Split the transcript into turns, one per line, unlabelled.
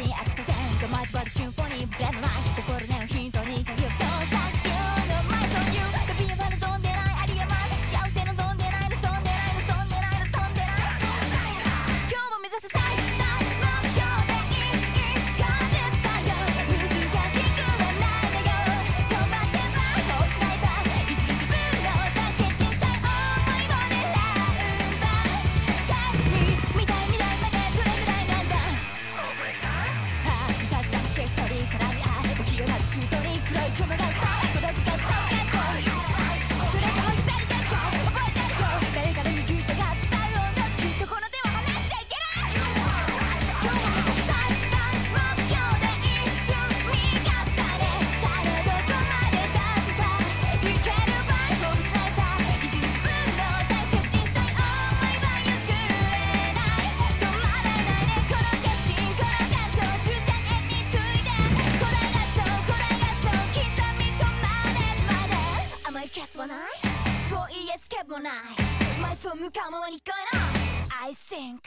に飽きた前後交わるシンフォニーブレンドライン心根をひキャスはないすごいエスケープもない。埋葬向かうままに行くい I think